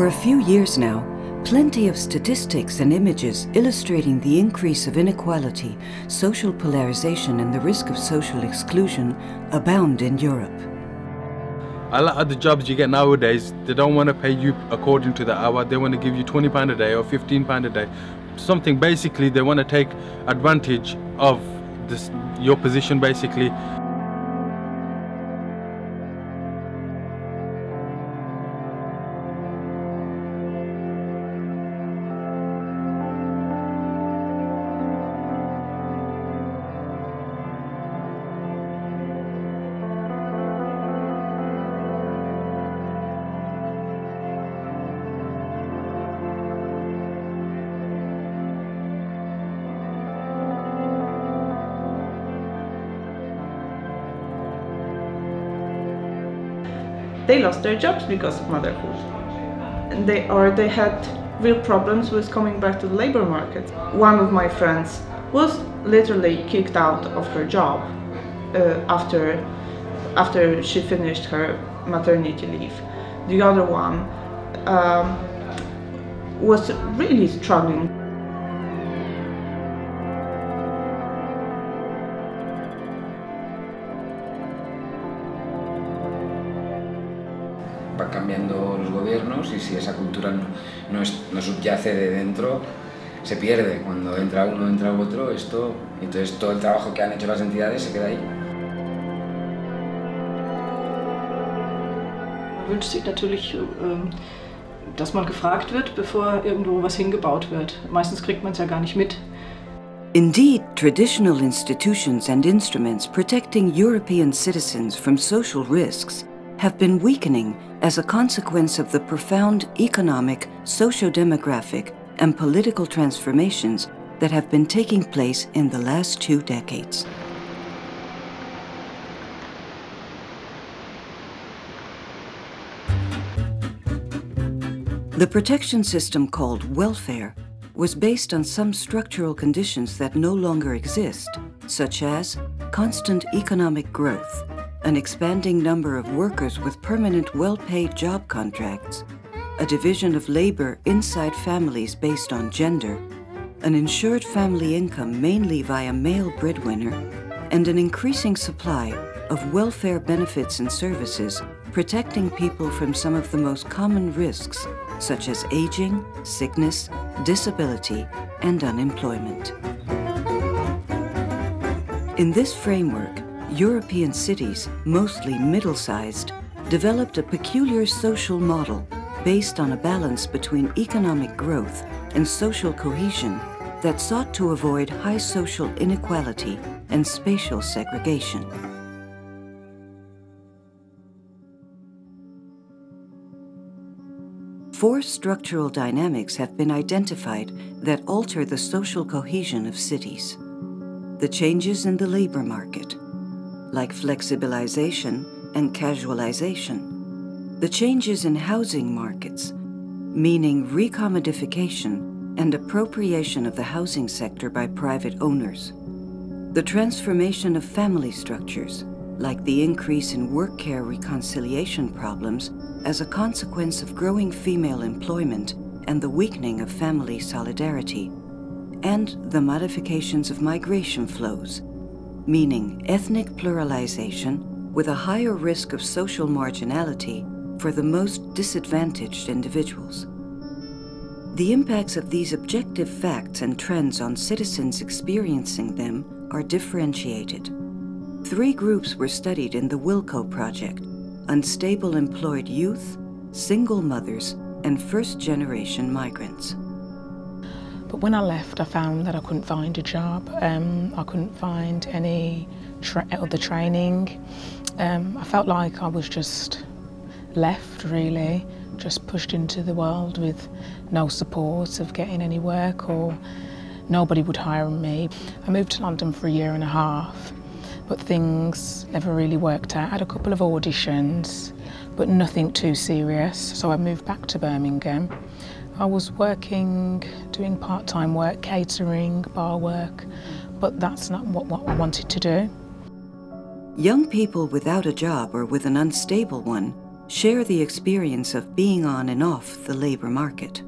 For a few years now, plenty of statistics and images illustrating the increase of inequality, social polarization and the risk of social exclusion abound in Europe. A lot of the jobs you get nowadays, they don't want to pay you according to the hour. They want to give you £20 a day or £15 a day. Something basically, they want to take advantage of this, your position basically. They lost their jobs because of motherhood. And they, or they had real problems with coming back to the labor market. One of my friends was literally kicked out of her job uh, after, after she finished her maternity leave. The other one um, was really struggling. No, es, no, subyace de dentro, se pierde. Cuando entra uno, entra otro, esto, entonces todo el trabajo que han hecho las entidades se queda ahí. Man wünscht sich natürlich, ähm, dass man gefragt wird, bevor irgendwo was hingebaut wird. Meistens kriegt man es ja gar nicht mit. Indeed, traditional institutions and instruments protecting European citizens from social risks have been weakening as a consequence of the profound economic, socio-demographic, and political transformations that have been taking place in the last two decades. The protection system called welfare was based on some structural conditions that no longer exist, such as constant economic growth, an expanding number of workers with permanent well-paid job contracts, a division of labor inside families based on gender, an insured family income mainly via male breadwinner, and an increasing supply of welfare benefits and services protecting people from some of the most common risks such as aging, sickness, disability, and unemployment. In this framework, European cities, mostly middle-sized, developed a peculiar social model based on a balance between economic growth and social cohesion that sought to avoid high social inequality and spatial segregation. Four structural dynamics have been identified that alter the social cohesion of cities. The changes in the labor market, like flexibilization and casualization, the changes in housing markets, meaning recommodification and appropriation of the housing sector by private owners, the transformation of family structures, like the increase in work care reconciliation problems as a consequence of growing female employment and the weakening of family solidarity, and the modifications of migration flows, meaning ethnic pluralization with a higher risk of social marginality for the most disadvantaged individuals. The impacts of these objective facts and trends on citizens experiencing them are differentiated. Three groups were studied in the Wilco project, unstable employed youth, single mothers, and first-generation migrants. But when I left, I found that I couldn't find a job. Um, I couldn't find any tra other training. Um, I felt like I was just left, really, just pushed into the world with no support of getting any work or nobody would hire me. I moved to London for a year and a half, but things never really worked out. I had a couple of auditions, but nothing too serious, so I moved back to Birmingham. I was working, doing part-time work, catering, bar work, but that's not what, what I wanted to do. Young people without a job or with an unstable one share the experience of being on and off the labor market.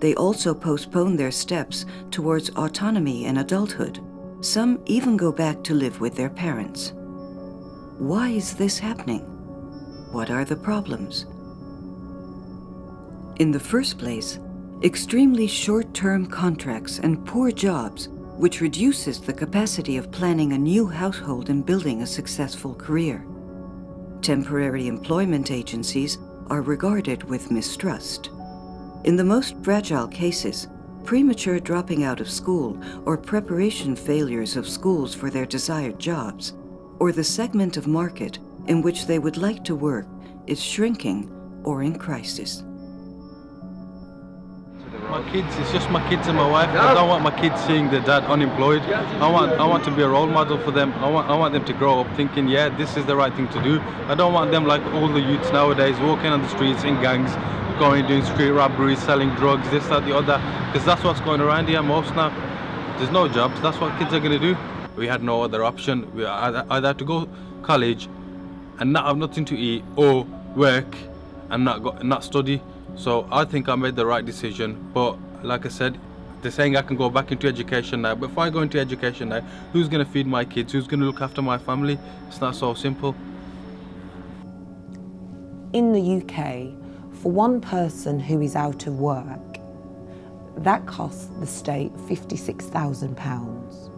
They also postpone their steps towards autonomy and adulthood. Some even go back to live with their parents. Why is this happening? What are the problems? In the first place, extremely short-term contracts and poor jobs which reduces the capacity of planning a new household and building a successful career. Temporary employment agencies are regarded with mistrust. In the most fragile cases, premature dropping out of school or preparation failures of schools for their desired jobs, or the segment of market in which they would like to work is shrinking or in crisis. My kids, it's just my kids and my wife. I don't want my kids seeing their dad unemployed. I want, I want to be a role model for them. I want, I want them to grow up thinking, yeah, this is the right thing to do. I don't want them like all the youths nowadays walking on the streets in gangs, going doing street robberies, selling drugs, this, that, the other, because that's what's going around here most now. There's no jobs. That's what kids are going to do. We had no other option. We either, either had to go college and not have nothing to eat, or work and not go, not study. So I think I made the right decision. But like I said, they're saying I can go back into education now. But if I go into education now, who's going to feed my kids? Who's going to look after my family? It's not so simple. In the UK, for one person who is out of work, that costs the state £56,000.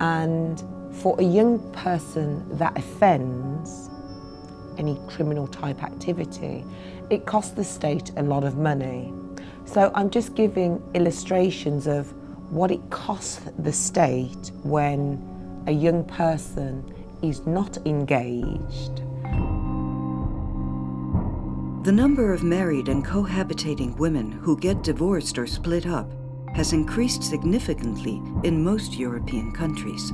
And for a young person that offends any criminal type activity, it costs the state a lot of money. So I'm just giving illustrations of what it costs the state when a young person is not engaged. The number of married and cohabitating women who get divorced or split up has increased significantly in most European countries.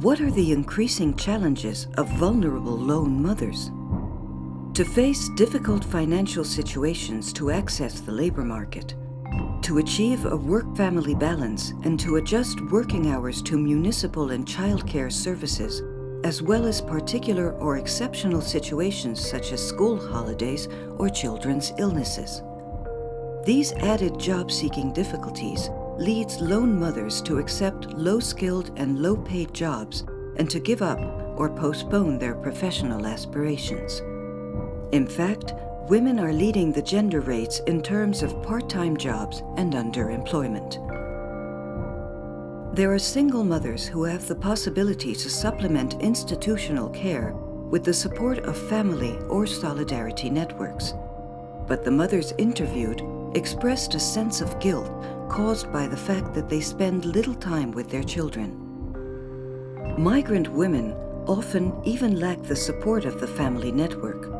What are the increasing challenges of vulnerable lone mothers? To face difficult financial situations to access the labor market, to achieve a work-family balance and to adjust working hours to municipal and childcare services, as well as particular or exceptional situations such as school holidays or children's illnesses. These added job-seeking difficulties leads lone mothers to accept low-skilled and low-paid jobs and to give up or postpone their professional aspirations. In fact, women are leading the gender rates in terms of part-time jobs and underemployment. There are single mothers who have the possibility to supplement institutional care with the support of family or solidarity networks. But the mothers interviewed expressed a sense of guilt caused by the fact that they spend little time with their children. Migrant women often even lack the support of the family network.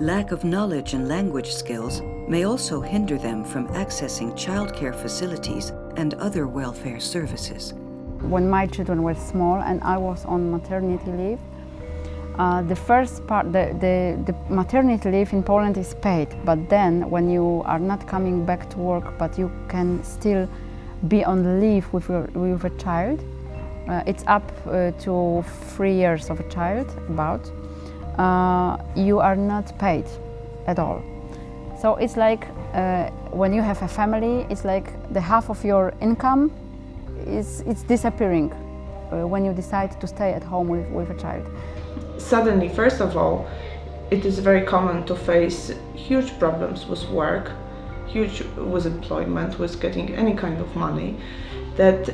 Lack of knowledge and language skills may also hinder them from accessing childcare facilities and other welfare services. When my children were small and I was on maternity leave, uh, the first part, the, the, the, maternity leave in Poland is paid, but then when you are not coming back to work, but you can still be on leave with, your, with a child, uh, it's up uh, to three years of a child, about, uh, you are not paid at all. So it's like uh, when you have a family, it's like the half of your income is it's disappearing uh, when you decide to stay at home with, with a child suddenly, first of all, it is very common to face huge problems with work, huge with employment, with getting any kind of money, that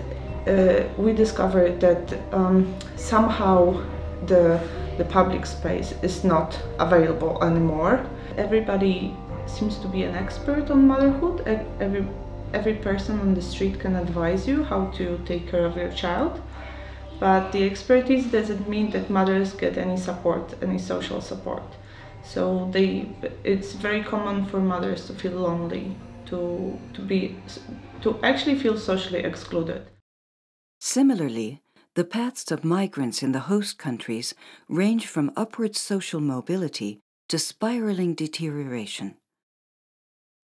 uh, we discovered that um, somehow the, the public space is not available anymore. Everybody seems to be an expert on motherhood. Every, every person on the street can advise you how to take care of your child. But the expertise doesn't mean that mothers get any support, any social support. So they, it's very common for mothers to feel lonely, to, to, be, to actually feel socially excluded. Similarly, the paths of migrants in the host countries range from upward social mobility to spiraling deterioration.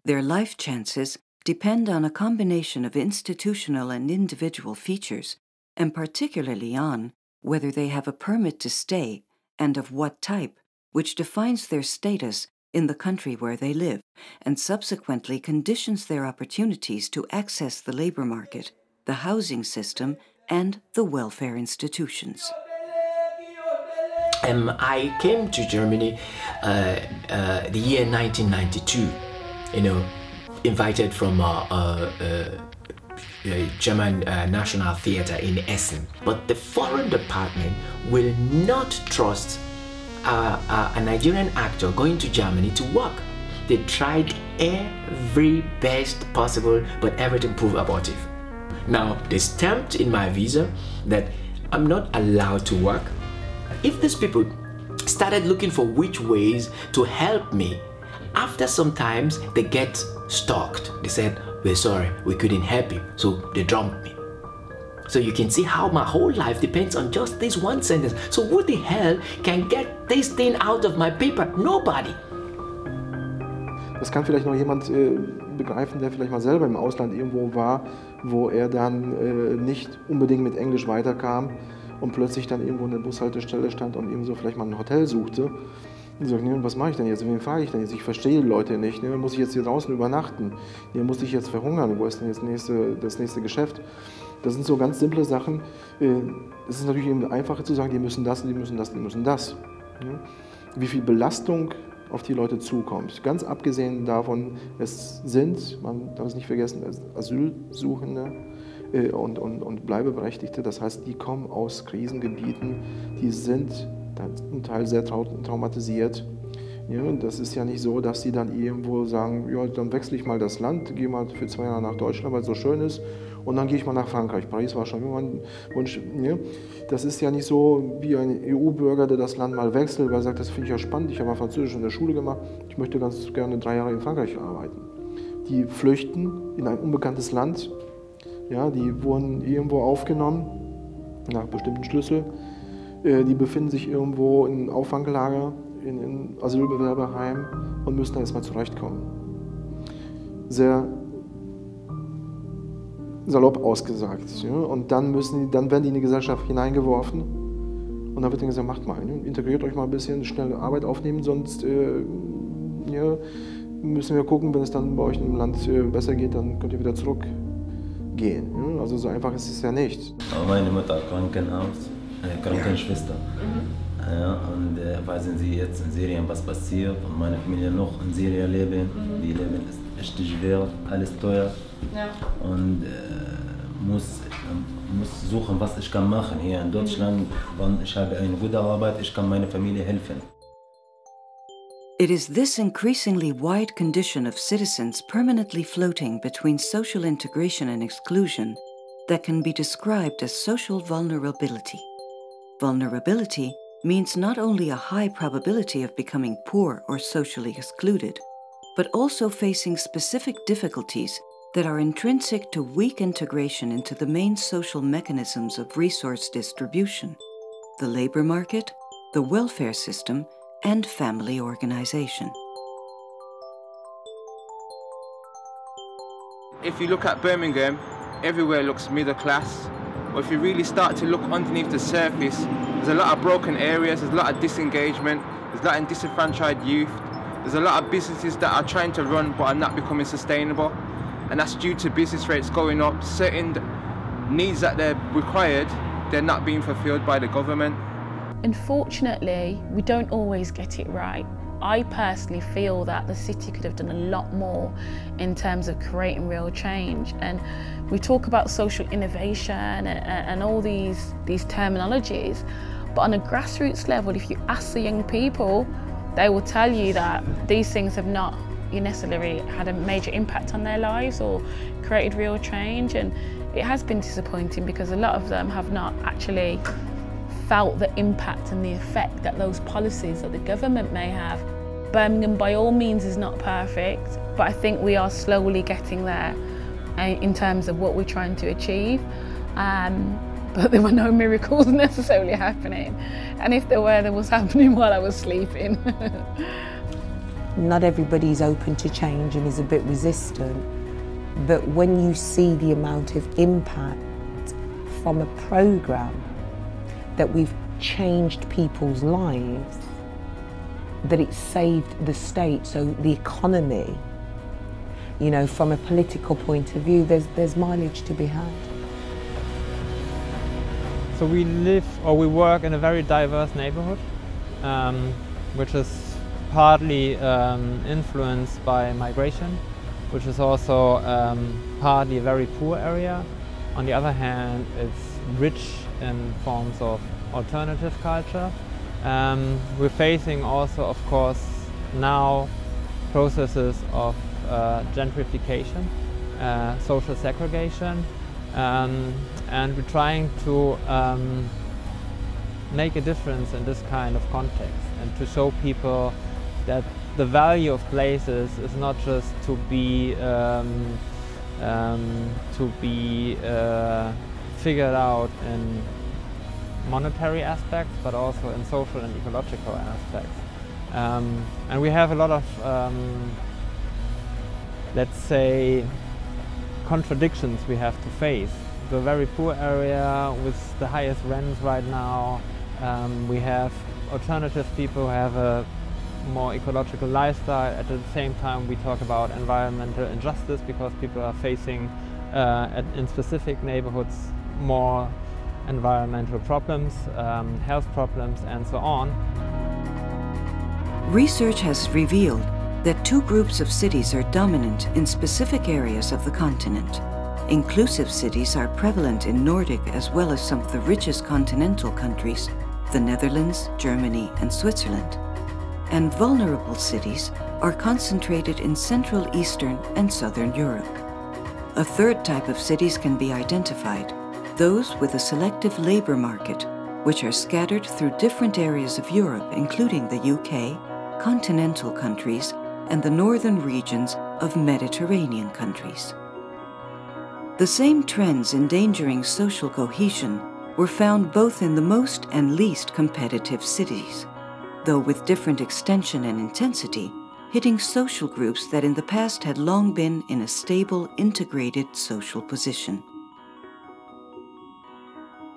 Their life chances depend on a combination of institutional and individual features and particularly on whether they have a permit to stay and of what type which defines their status in the country where they live and subsequently conditions their opportunities to access the labor market, the housing system, and the welfare institutions. Um, I came to Germany uh, uh, the year 1992, you know, invited from uh, uh, uh German uh, National Theatre in Essen. But the foreign department will not trust a Nigerian actor going to Germany to work. They tried every best possible, but everything proved abortive. Now, they stamped in my visa that I'm not allowed to work. If these people started looking for which ways to help me, after some times they get stalked. They said, We're sorry, we couldn't help you. So they dumped me. So you can see how my whole life depends on just this one sentence. So who the hell can get this thing out of my paper? Nobody. Das kann vielleicht noch jemand äh, begreifen, der vielleicht mal selber im Ausland irgendwo war, wo er dann äh, nicht unbedingt mit Englisch weiterkam und plötzlich dann irgendwo in der Bushaltestelle stand und irgendwo vielleicht mal ein Hotel suchte. Und sagt, nee, was mache ich denn jetzt? Wen fahre ich denn jetzt? Ich verstehe die Leute nicht. Ne? Muss ich jetzt hier draußen übernachten? Nee, muss ich jetzt verhungern? Wo ist denn jetzt nächste, das nächste Geschäft? Das sind so ganz simple Sachen. Äh, es ist natürlich eben einfacher zu sagen, die müssen das, die müssen das, die müssen das. Wie viel Belastung auf die Leute zukommt. Ganz abgesehen davon, es sind, man darf es nicht vergessen, Asylsuchende äh, und, und, und Bleibeberechtigte. Das heißt, die kommen aus Krisengebieten, die sind zum Teil sehr traumatisiert. Ja, das ist ja nicht so, dass sie dann irgendwo sagen, ja, dann wechsle ich mal das Land, gehe mal für zwei Jahre nach Deutschland, weil es so schön ist, und dann gehe ich mal nach Frankreich. Paris war schon immer mein Wunsch. Ja. Das ist ja nicht so wie ein EU-Bürger, der das Land mal wechselt, weil er sagt, das finde ich ja spannend, ich habe mal Französisch in der Schule gemacht, ich möchte ganz gerne drei Jahre in Frankreich arbeiten. Die flüchten in ein unbekanntes Land, ja, die wurden irgendwo aufgenommen nach bestimmten Schlüssel. Äh, die befinden sich irgendwo in Auffanglager, in, in Asylbewerberheim und müssen da erstmal zurechtkommen. Sehr salopp ausgesagt. Ja? Und dann, müssen die, dann werden die in die Gesellschaft hineingeworfen und dann wird ihnen gesagt, macht mal, ne? integriert euch mal ein bisschen, schnell Arbeit aufnehmen, sonst äh, ja, müssen wir gucken, wenn es dann bei euch im Land äh, besser geht, dann könnt ihr wieder zurückgehen. Ja? Also so einfach ist es ja nicht. Meine Mutter Krankenhaus, äh, Krankenschwester. Mhm. Ja, und äh, weisen sie jetzt in Syrien, was passiert und meine Familie noch in Syrien leben. Mhm. Die leben ist echt schwer, alles teuer. Ja. Und äh, muss, äh, muss suchen, was ich kann machen hier in Deutschland. Wann ich habe eine gute Arbeit, ich kann meiner Familie helfen. It is this increasingly wide condition of citizens permanently floating between social integration and exclusion that can be described as social vulnerability. Vulnerability means not only a high probability of becoming poor or socially excluded, but also facing specific difficulties that are intrinsic to weak integration into the main social mechanisms of resource distribution the labor market, the welfare system, and family organization. If you look at Birmingham, everywhere looks middle class. Or if you really start to look underneath the surface, there's a lot of broken areas, there's a lot of disengagement, there's a lot of disenfranchised youth, there's a lot of businesses that are trying to run but are not becoming sustainable. And that's due to business rates going up. Certain needs that they're required, they're not being fulfilled by the government. Unfortunately, we don't always get it right. I personally feel that the city could have done a lot more in terms of creating real change. And we talk about social innovation and, and all these, these terminologies, but on a grassroots level, if you ask the young people, they will tell you that these things have not necessarily had a major impact on their lives or created real change. And it has been disappointing because a lot of them have not actually felt the impact and the effect that those policies that the government may have. Birmingham by all means is not perfect, but I think we are slowly getting there uh, in terms of what we're trying to achieve. Um, but there were no miracles necessarily happening. And if there were, there was happening while I was sleeping. Not everybody's open to change and is a bit resistant. But when you see the amount of impact from a programme that we've changed people's lives, that it saved the state, so the economy, you know, from a political point of view, there's, there's mileage to be had. So we live or we work in a very diverse neighborhood, um, which is partly um, influenced by migration, which is also um, partly a very poor area. On the other hand, it's rich in forms of alternative culture. Um, we're facing also, of course, now processes of uh, gentrification, uh, social segregation, um, and we're trying to um, make a difference in this kind of context and to show people that the value of places is not just to be um, um, to be uh, figured out in monetary aspects, but also in social and ecological aspects. Um, and we have a lot of, um, let's say, contradictions we have to face. The very poor area with the highest rents right now. Um, we have alternative people who have a more ecological lifestyle. At the same time, we talk about environmental injustice because people are facing, uh, at, in specific neighborhoods, more environmental problems, um, health problems, and so on. Research has revealed that two groups of cities are dominant in specific areas of the continent. Inclusive cities are prevalent in Nordic as well as some of the richest continental countries, the Netherlands, Germany, and Switzerland. And vulnerable cities are concentrated in Central Eastern and Southern Europe. A third type of cities can be identified, those with a selective labour market, which are scattered through different areas of Europe, including the UK, continental countries, and the northern regions of Mediterranean countries. The same trends endangering social cohesion were found both in the most and least competitive cities, though with different extension and intensity, hitting social groups that in the past had long been in a stable, integrated social position.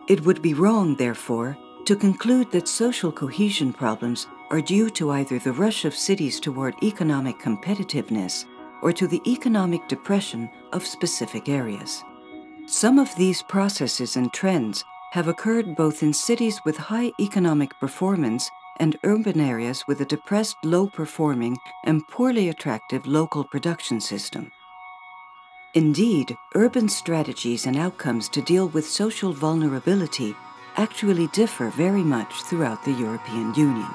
It would be wrong, therefore, to conclude that social cohesion problems are due to either the rush of cities toward economic competitiveness or to the economic depression of specific areas. Some of these processes and trends have occurred both in cities with high economic performance and urban areas with a depressed, low performing, and poorly attractive local production system. Indeed, urban strategies and outcomes to deal with social vulnerability actually differ very much throughout the European Union.